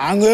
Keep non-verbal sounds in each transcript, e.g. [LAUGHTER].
啊哦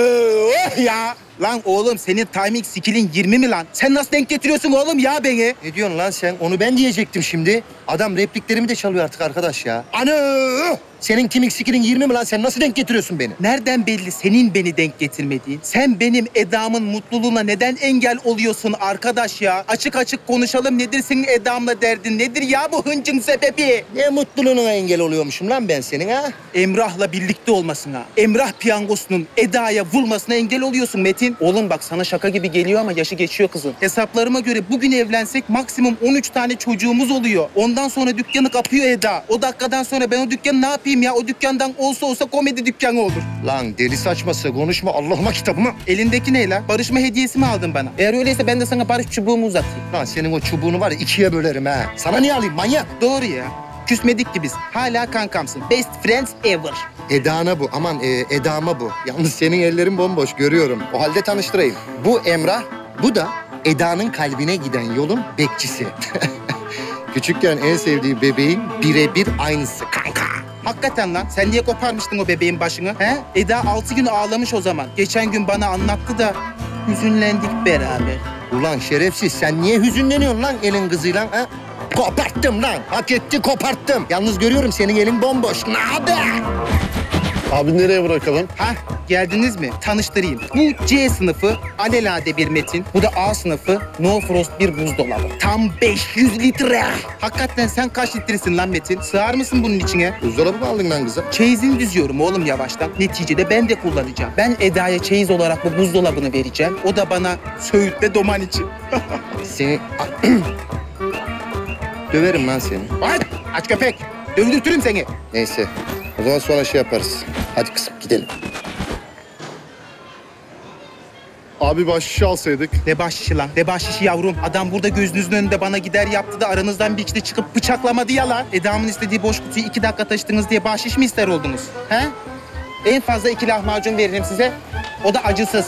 诶呀 Lan oğlum senin timing skill'in 20 mi lan? Sen nasıl denk getiriyorsun oğlum ya beni? Ne diyorsun lan sen? Onu ben diyecektim şimdi. Adam repliklerimi de çalıyor artık arkadaş ya. Anı! Senin timing skill'in 20 mi lan? Sen nasıl denk getiriyorsun beni? Nereden belli senin beni denk getirmediğin? Sen benim Eda'mın mutluluğuna neden engel oluyorsun arkadaş ya? Açık açık konuşalım nedir senin Eda'mla derdin? Nedir ya bu hıncın sebebi? Ne mutluluğuna engel oluyormuşum lan ben senin ha? Emrah'la birlikte olmasına, Emrah piyangosunun Eda'ya vurmasına engel oluyorsun Metin. Oğlum bak sana şaka gibi geliyor ama yaşı geçiyor kızın. Hesaplarıma göre bugün evlensek maksimum 13 tane çocuğumuz oluyor. Ondan sonra dükkanı kapıyor Eda. O dakikadan sonra ben o dükkanı ne yapayım ya? O dükkandan olsa olsa komedi dükkanı olur. Lan deli saçması konuşma Allah'ıma kitabıma. Elindeki ne lan? Barışma hediyesi mi aldın bana? Eğer öyleyse ben de sana barış çubuğumu uzatayım. Lan senin o çubuğunu var ya ikiye bölerim ha. Sana niye alayım manyak? Doğru ya. Küsmedik ki biz. Hala kankamsın. Best friends ever. Edana bu. Aman e, Eda'ma bu. Yalnız senin ellerin bomboş görüyorum. O halde tanıştırayım. Bu Emrah, bu da Eda'nın kalbine giden yolun bekçisi. [LAUGHS] Küçükken en sevdiği bebeğin birebir aynısı kanka. Hakikaten lan. Sen niye koparmıştın o bebeğin başını? He? Eda altı gün ağlamış o zaman. Geçen gün bana anlattı da hüzünlendik beraber. Ulan şerefsiz sen niye hüzünleniyorsun lan elin kızıyla ha? Koparttım lan. Hak etti koparttım. Yalnız görüyorum senin elin bomboş. Ne haber? Abi nereye bırakalım? Ha geldiniz mi? Tanıştırayım. Bu C sınıfı alelade bir metin. Bu da A sınıfı no frost bir buzdolabı. Tam 500 litre. Hakikaten sen kaç litresin lan Metin? Sığar mısın bunun içine? Buzdolabı mı aldın lan kıza? Çeyizini düzüyorum oğlum yavaştan. Neticede ben de kullanacağım. Ben Eda'ya çeyiz olarak bu buzdolabını vereceğim. O da bana söğüt ve doman için. Seni... [CLEARS THROAT] Döverim lan seni. Ay, aç köpek. Dövdürtürüm seni. Neyse. O zaman sonra şey yaparız. Hadi kızım gidelim. Abi bahşiş alsaydık. Ne bahşişi lan? Ne bahşişi yavrum? Adam burada gözünüzün önünde bana gider yaptı da aranızdan bir kişi çıkıp bıçaklamadı ya lan. Eda'mın istediği boş kutuyu iki dakika taşıdınız diye bahşiş mi ister oldunuz? He? En fazla iki lahmacun veririm size. O da acısız.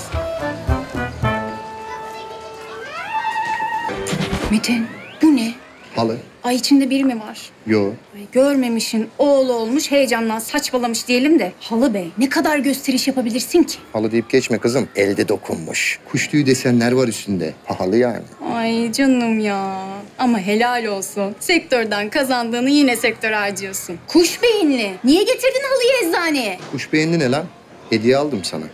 Metin bu ne? Halı. Ay içinde biri mi var? Yo. Ay, görmemişin oğlu olmuş heyecandan saçmalamış diyelim de. Halı bey ne kadar gösteriş yapabilirsin ki? Halı deyip geçme kızım. Elde dokunmuş. Kuş tüyü desenler var üstünde. Halı yani. Ay canım ya. Ama helal olsun. Sektörden kazandığını yine sektöre harcıyorsun. Kuş beyinli. Niye getirdin halıyı eczaneye? Kuş beğendi ne lan? Hediye aldım sana.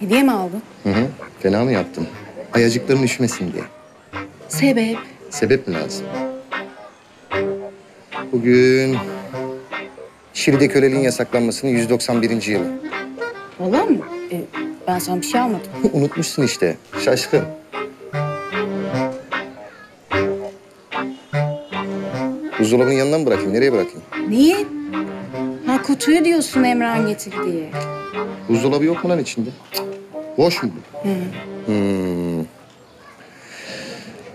Hediye mi aldın? Hı hı. Fena mı yaptım? Ayacıkların üşümesin diye. Sebep. Sebep mi lazım? Bugün Şili'de köleliğin yasaklanmasının 191. yılı. Vallahi mı? E, ben sana bir şey almadım. [LAUGHS] Unutmuşsun işte. Şaşkın. Buzdolabının yanına mı bırakayım? Nereye bırakayım? Niye? Ha kutuyu diyorsun Emrah'ın getirdiği. Buzdolabı yok mu lan içinde? Boş mu bu? Hmm.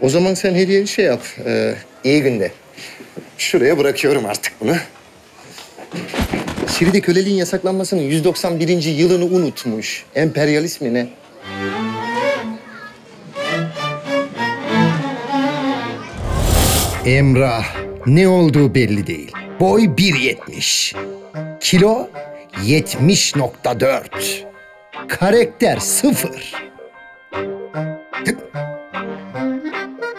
O zaman sen hediyeyi şey yap. Ee, iyi günde. Şuraya bırakıyorum artık bunu. Şili'de köleliğin yasaklanmasının 191. yılını unutmuş. Emperyalist mi ne? Emrah ne olduğu belli değil. Boy 1.70. Kilo 70.4. Karakter sıfır.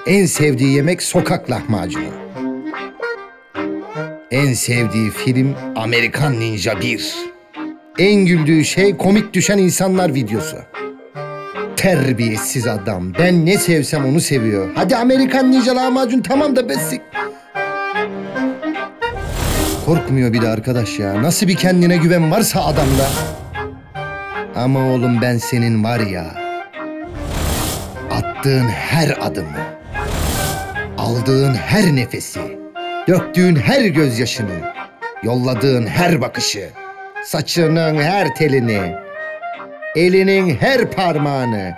En sevdiği yemek sokak lahmacunu. En sevdiği film Amerikan Ninja 1. En güldüğü şey komik düşen insanlar videosu. Terbiyesiz adam. Ben ne sevsem onu seviyor. Hadi Amerikan Ninja lahmacun tamam da besik. Korkmuyor bir de arkadaş ya. Nasıl bir kendine güven varsa adamda. Ama oğlum ben senin var ya. Attığın her adımı, aldığın her nefesi, döktüğün her gözyaşını, yolladığın her bakışı, saçının her telini, elinin her parmağını,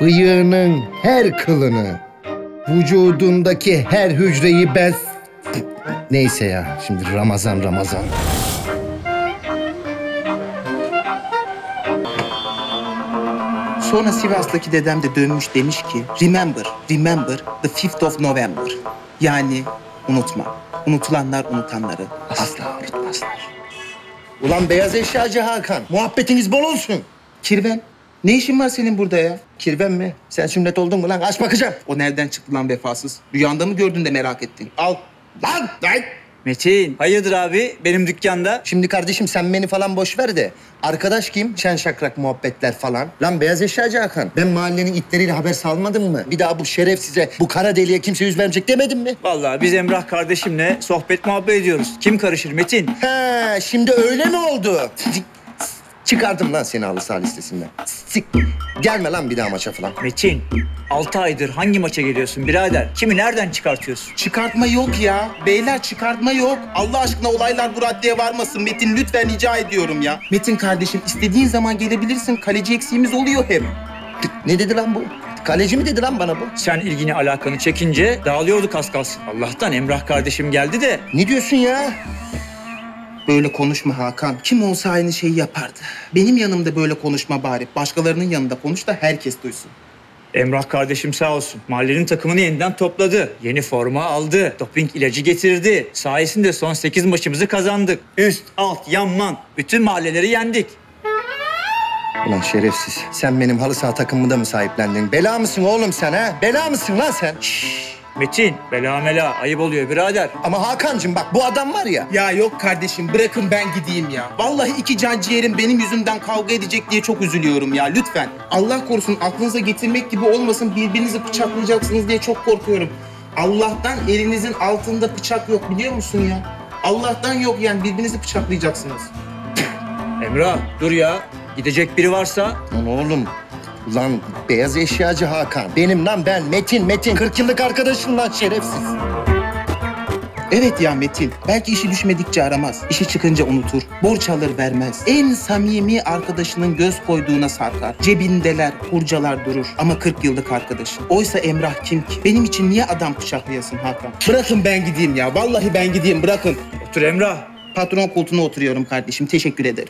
bıyığının her kılını, vücudundaki her hücreyi ben... Neyse ya, şimdi Ramazan Ramazan. Sonra Sivas'taki dedem de dönmüş demiş ki remember, remember the 5th of November. Yani unutma. Unutulanlar unutanları asla unutmazlar. Ulan beyaz eşyacı Hakan. Muhabbetiniz bol olsun. Kirven. Ne işin var senin burada ya? Kirven mi? Sen sünnet oldun mu lan? Aç bakacağım. O nereden çıktı lan vefasız? Rüyanda mı gördün de merak ettin? Al. Lan! Lan! Metin, hayırdır abi benim dükkanda? Şimdi kardeşim sen beni falan boş ver de. Arkadaş kim? Şen şakrak muhabbetler falan. Lan beyaz eşyacı Hakan. Ben mahallenin itleriyle haber salmadım mı? Bir daha bu şeref size, bu kara deliğe kimse yüz vermeyecek demedim mi? Vallahi biz Emrah kardeşimle sohbet muhabbet ediyoruz. Kim karışır Metin? He, şimdi öyle mi oldu? Çıkardım lan seni halı saha listesinden. Sik. Gelme lan bir daha maça falan. Metin, 6 aydır hangi maça geliyorsun birader? Kimi nereden çıkartıyorsun? Çıkartma yok ya. Beyler çıkartma yok. Allah aşkına olaylar bu raddeye varmasın. Metin lütfen rica ediyorum ya. Metin kardeşim istediğin zaman gelebilirsin. Kaleci eksiğimiz oluyor hep. Ne dedi lan bu? Kaleci mi dedi lan bana bu? Sen ilgini alakanı çekince dağılıyorduk az kalsın. Allah'tan Emrah kardeşim geldi de Ne diyorsun ya? Böyle konuşma Hakan. Kim olsa aynı şeyi yapardı. Benim yanımda böyle konuşma bari. Başkalarının yanında konuş da herkes duysun. Emrah kardeşim sağ olsun. Mahallenin takımını yeniden topladı. Yeni forma aldı. Doping ilacı getirdi. Sayesinde son 8 maçımızı kazandık. Üst, alt, yanman. Bütün mahalleleri yendik. Ulan şerefsiz. Sen benim halı saha takımımı da mı sahiplendin? Bela mısın oğlum sen ha? Bela mısın lan sen? Şşş. Metin, bela mela ayıp oluyor birader. Ama Hakan'cığım bak bu adam var ya. Ya yok kardeşim bırakın ben gideyim ya. Vallahi iki can ciğerim benim yüzümden kavga edecek diye çok üzülüyorum ya lütfen. Allah korusun aklınıza getirmek gibi olmasın birbirinizi bıçaklayacaksınız diye çok korkuyorum. Allah'tan elinizin altında bıçak yok biliyor musun ya? Allah'tan yok yani birbirinizi bıçaklayacaksınız. Emrah dur ya. Gidecek biri varsa Lan oğlum. Ulan beyaz eşyacı Hakan. Benim lan ben Metin Metin. 40 yıllık arkadaşım lan şerefsiz. Evet ya Metin. Belki işi düşmedikçe aramaz. İşi çıkınca unutur. Borç alır vermez. En samimi arkadaşının göz koyduğuna sarkar. Cebindeler, kurcalar durur. Ama 40 yıllık arkadaş. Oysa Emrah kim ki? Benim için niye adam bıçaklayasın Hakan? Bırakın ben gideyim ya. Vallahi ben gideyim bırakın. otur Emrah. Patron koltuğuna oturuyorum kardeşim. Teşekkür ederim.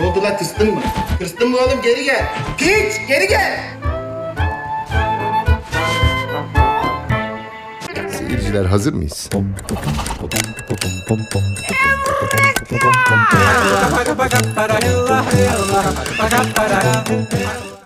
Ne oldu lan tırstın mı? Tırstın mı oğlum? Geri gel. Piç geri gel. Seyirciler hazır mıyız?